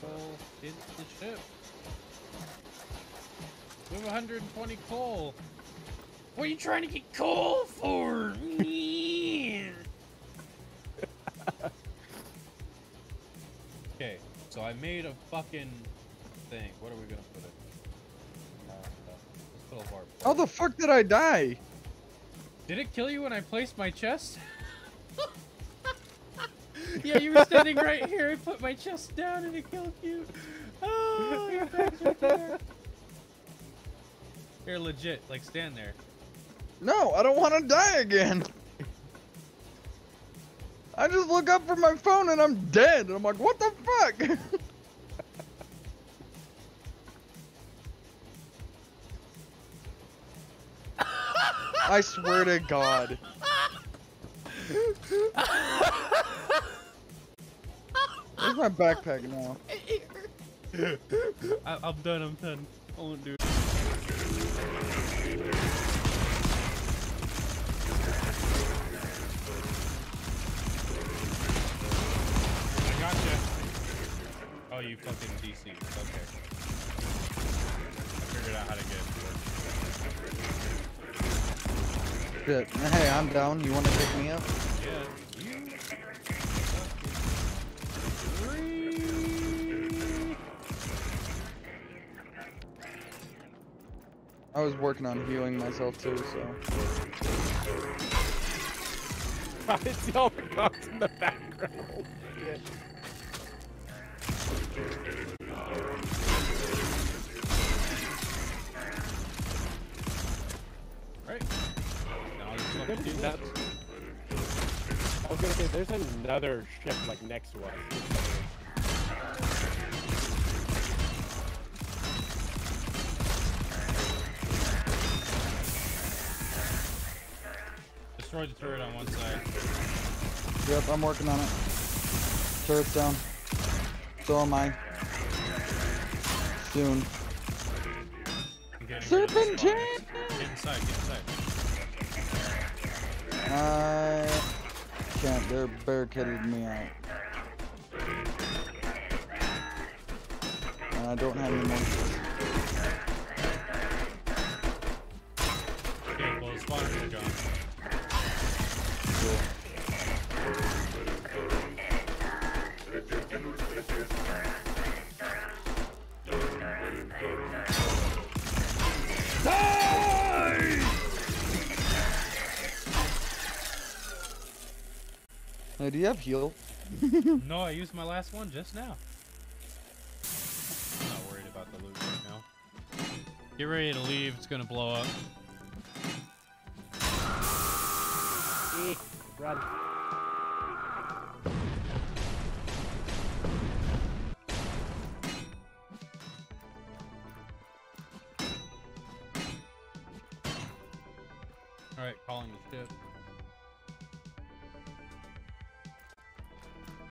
coal into the ship. We have 120 coal. What are you trying to get coal for? okay, so I made a fucking thing. What are we gonna put it? Uh, let's put. How the fuck did I die? Did it kill you when I placed my chest? yeah, you were standing right here. I put my chest down and it killed you. Oh, you're back there. Here, legit. Like, stand there. No, I don't want to die again. I just look up from my phone and I'm dead. And I'm like, what the fuck? I swear to God. Where's my backpack now? I, I'm done. I'm done. I won't do it. I gotcha. Oh, you fucking DC. Okay. I figured out how to get it. Shit. Hey, I'm down. You want to pick me up? Yeah. I was working on healing myself too, so. I see all the cops in the background. Shit. Right. Now let's fucking Good do that. That's- I was gonna say, there's another ship like next to us. Destroy the turret on one side. Yep, I'm working on it. Turret's down. So am I. Soon. I'm getting rid of the Serpentine! Get inside. Get inside. I can't. They're barricaded me out. And I don't have any more. Well. Hey, do you have heal? No, I used my last one just now. I'm not worried about the loot right now. Get ready to leave. It's gonna blow up. Eh, Run. All right, calling the ship.